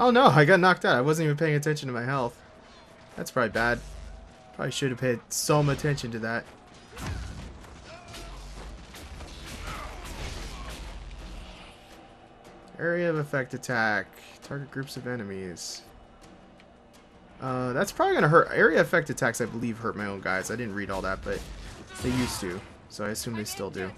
Oh no, I got knocked out. I wasn't even paying attention to my health. That's probably bad. Probably should have paid some attention to that. Area of effect attack. Target groups of enemies. Uh, that's probably going to hurt. Area effect attacks, I believe, hurt my own guys. I didn't read all that, but they used to. So I assume they still do.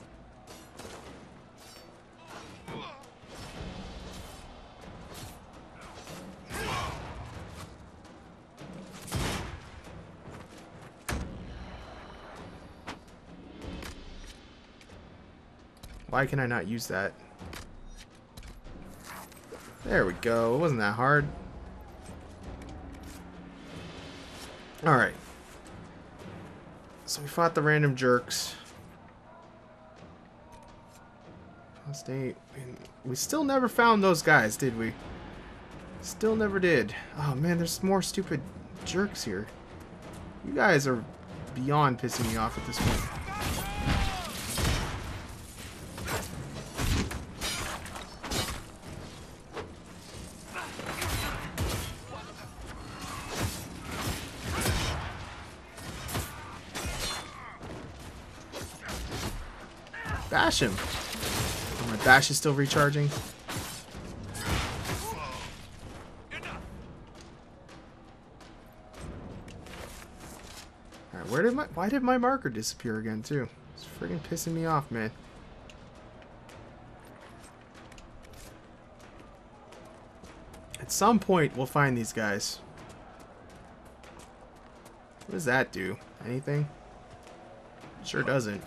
Why can I not use that? There we go. It wasn't that hard. Alright. So we fought the random jerks. We still never found those guys, did we? Still never did. Oh man, there's more stupid jerks here. You guys are beyond pissing me off at this point. Bash him. Oh, my bash is still recharging. Alright, where did my why did my marker disappear again too? It's friggin' pissing me off, man. At some point we'll find these guys. What does that do? Anything? Sure doesn't.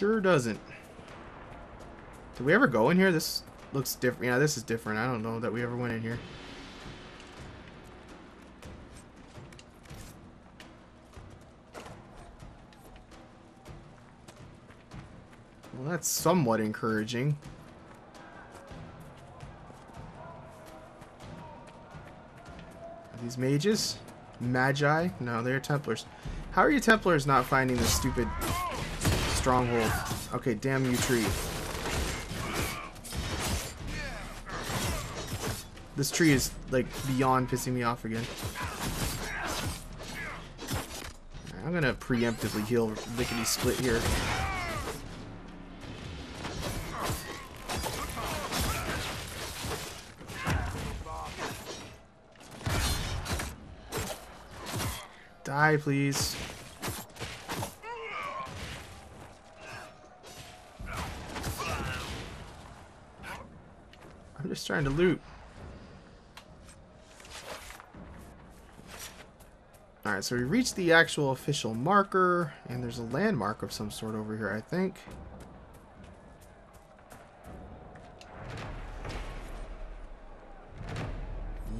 Sure doesn't. Did we ever go in here? This looks different. Yeah, this is different. I don't know that we ever went in here. Well, that's somewhat encouraging. Are these mages? Magi? No, they're Templars. How are you Templars not finding this stupid stronghold. Okay, damn you, tree. This tree is, like, beyond pissing me off again. I'm gonna preemptively heal Lickety Split here. Die, please. Just trying to loot. Alright, so we reached the actual official marker, and there's a landmark of some sort over here, I think.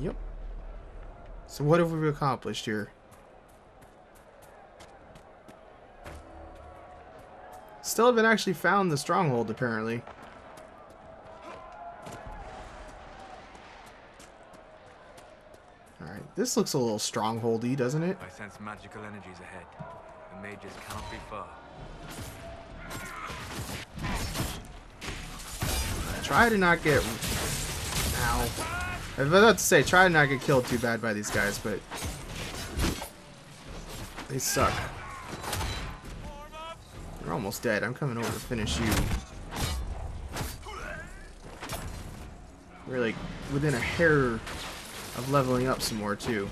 Yep. So what have we accomplished here? Still haven't actually found the stronghold, apparently. This looks a little strongholdy, doesn't it? I sense magical energies ahead. The mages cannot be far. Try to not get... Ow. I was about to say, try to not get killed too bad by these guys, but... They suck. You're almost dead. I'm coming over to finish you. We're like within a hair of leveling up some more too.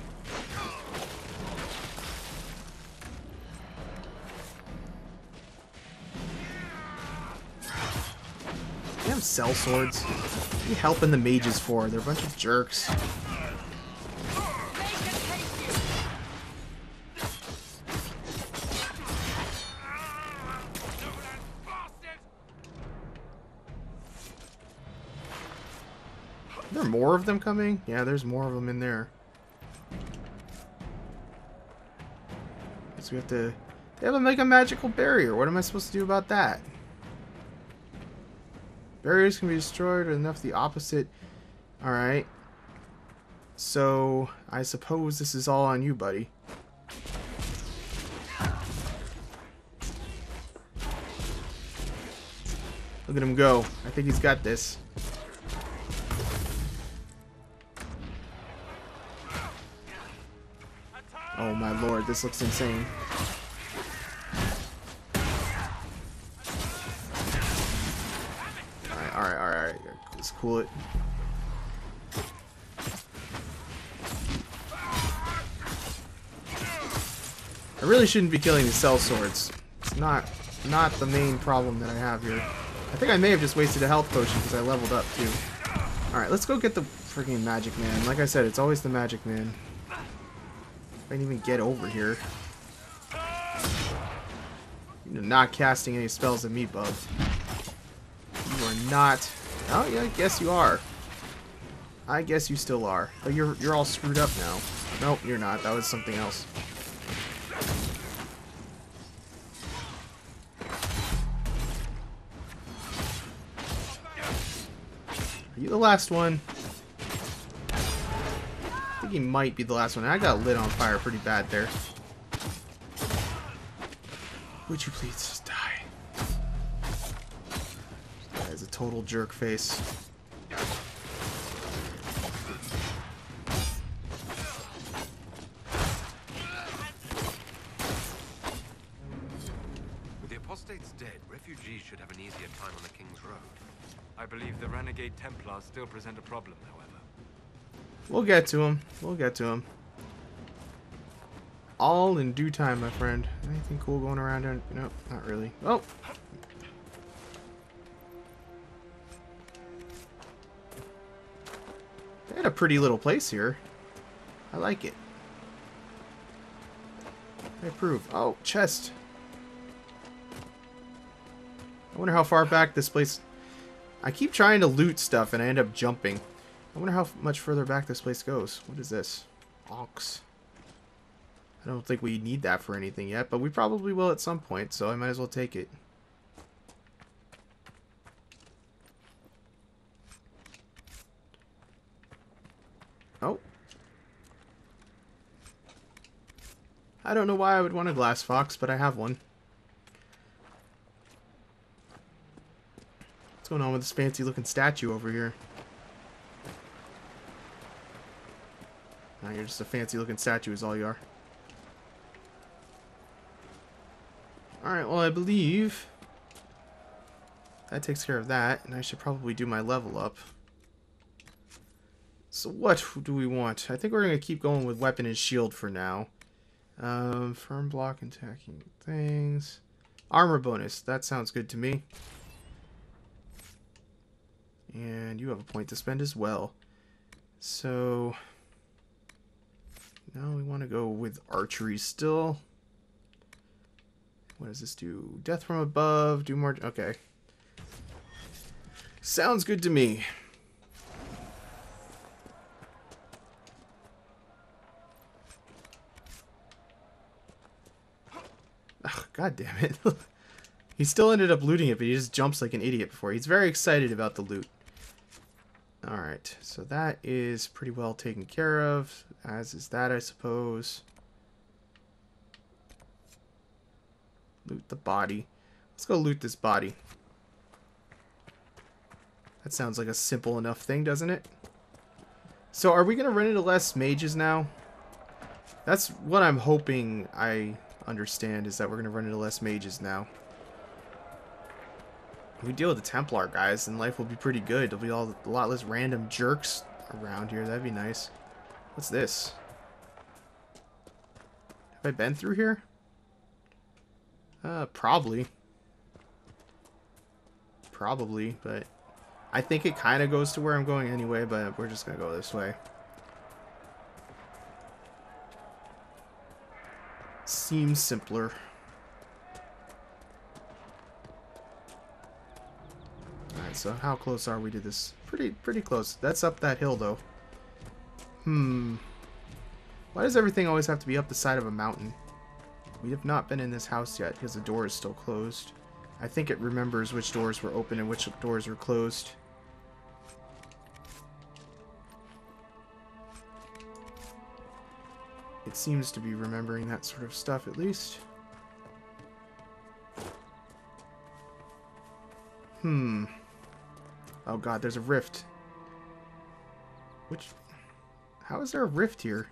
Damn sellswords. What are you helping the mages for? They're a bunch of jerks. Of them coming? Yeah, there's more of them in there. So we have to... They have to make a magical barrier. What am I supposed to do about that? Barriers can be destroyed or enough the opposite. Alright. So, I suppose this is all on you, buddy. Look at him go. I think he's got this. Oh my lord, this looks insane. Alright, alright, alright, alright. Let's cool it. I really shouldn't be killing these sellswords. It's not not the main problem that I have here. I think I may have just wasted a health potion because I leveled up too. Alright, let's go get the freaking magic man. Like I said, it's always the magic man. I didn't even get over here. You're not casting any spells at me, bub. You are not... Oh, yeah, I guess you are. I guess you still are. But you're, you're all screwed up now. Nope, you're not. That was something else. Are you the last one? Think he might be the last one. I got lit on fire pretty bad there. Would you please just die? This guy's a total jerk face. With the apostates dead, refugees should have an easier time on the King's Road. I believe the renegade Templars still present a problem, however. We'll get to him. We'll get to him. All in due time, my friend. Anything cool going around here? Nope, not really. Oh! They had a pretty little place here. I like it. I approve. Oh, chest. I wonder how far back this place... I keep trying to loot stuff and I end up jumping. I wonder how much further back this place goes. What is this? Ox. I don't think we need that for anything yet, but we probably will at some point, so I might as well take it. Oh. I don't know why I would want a glass fox, but I have one. What's going on with this fancy looking statue over here? Now you're just a fancy looking statue is all you are. Alright, well I believe that takes care of that, and I should probably do my level up. So what do we want? I think we're going to keep going with weapon and shield for now. Um, firm block and attacking things. Armor bonus, that sounds good to me. And you have a point to spend as well. So, now we want to go with archery still. What does this do? Death from above, do more... Okay. Sounds good to me. Oh, God damn it. he still ended up looting it, but he just jumps like an idiot before. He's very excited about the loot. Alright, so that is pretty well taken care of, as is that, I suppose. Loot the body. Let's go loot this body. That sounds like a simple enough thing, doesn't it? So are we going to run into less mages now? That's what I'm hoping I understand, is that we're going to run into less mages now. If we deal with the Templar guys, then life will be pretty good. There'll be all, a lot less random jerks around here. That'd be nice. What's this? Have I been through here? Uh, probably. Probably, but I think it kind of goes to where I'm going anyway, but we're just going to go this way. Seems simpler. So how close are we to this? Pretty, pretty close. That's up that hill, though. Hmm. Why does everything always have to be up the side of a mountain? We have not been in this house yet because the door is still closed. I think it remembers which doors were open and which doors were closed. It seems to be remembering that sort of stuff at least. Hmm. Oh god, there's a rift. Which... How is there a rift here?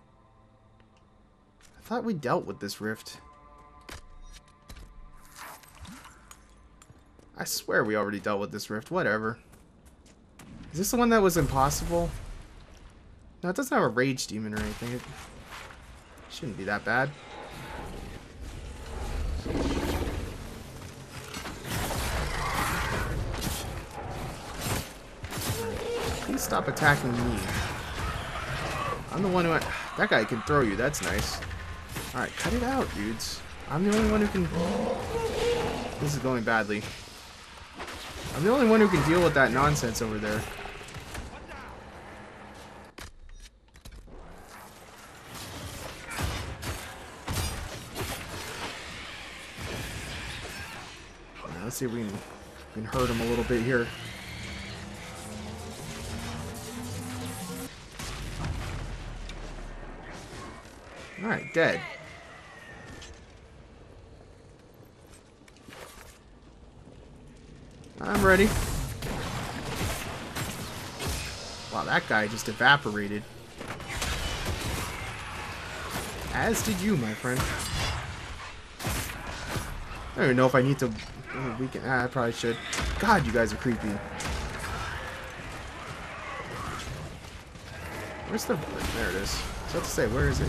I thought we dealt with this rift. I swear we already dealt with this rift. Whatever. Is this the one that was impossible? No, it doesn't have a rage demon or anything. It shouldn't be that bad. Stop attacking me. I'm the one who... That guy can throw you. That's nice. Alright, cut it out, dudes. I'm the only one who can... This is going badly. I'm the only one who can deal with that nonsense over there. let's see if we can, we can hurt him a little bit here. Alright, dead. I'm ready. Wow, that guy just evaporated. As did you, my friend. I don't even know if I need to weaken. Ah, I probably should. God, you guys are creepy. Where's the... There it is. About to say, where is it?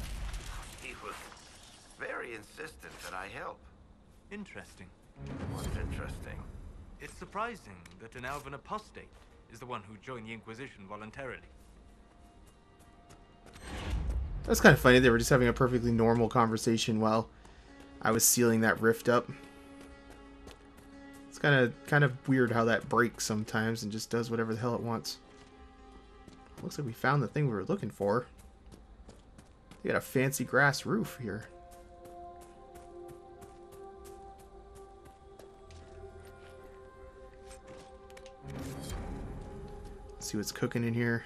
Interesting. What's interesting? It's surprising that an elven apostate is the one who joined the Inquisition voluntarily. That's kind of funny. They were just having a perfectly normal conversation while I was sealing that rift up. It's kind of kind of weird how that breaks sometimes and just does whatever the hell it wants. Looks like we found the thing we were looking for. We got a fancy grass roof here. see what's cooking in here.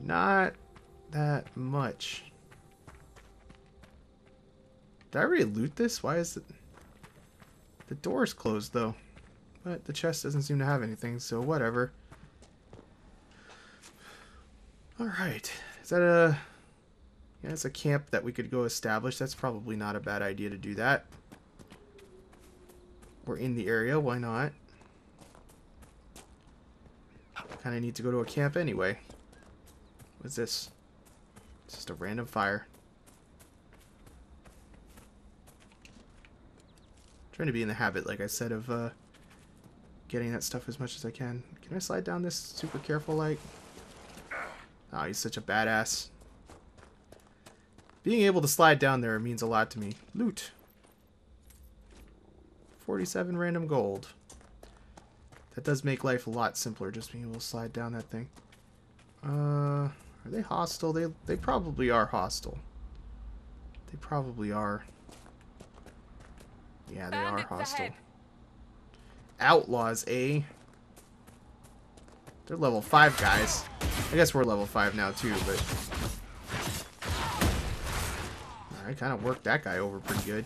Not that much. Did I already loot this? Why is it... The door's closed, though. But the chest doesn't seem to have anything, so whatever. Alright. Is that a... Yeah, it's a camp that we could go establish. That's probably not a bad idea to do that. We're in the area, why not? Kind of need to go to a camp anyway. What's this? It's just a random fire. trying to be in the habit, like I said, of uh, getting that stuff as much as I can. Can I slide down this super careful like? Oh, he's such a badass. Being able to slide down there means a lot to me. Loot. 47 random gold. That does make life a lot simpler, just being able to slide down that thing. Uh, are they hostile? They, they probably are hostile. They probably are. Yeah, they are hostile. Outlaws, eh? They're level 5 guys. I guess we're level 5 now too, but... I kind of worked that guy over pretty good.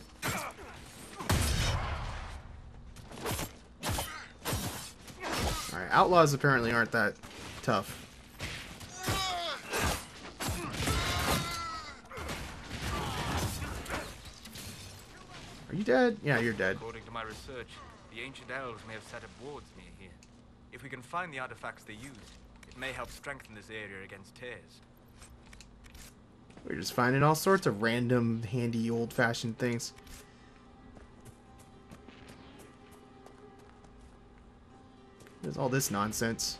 Alright, outlaws apparently aren't that tough. Are you dead? Yeah, you're dead. According to my research, the ancient elves may have set up wards. If we can find the artifacts they used, it may help strengthen this area against tears. We're just finding all sorts of random, handy, old-fashioned things. There's all this nonsense.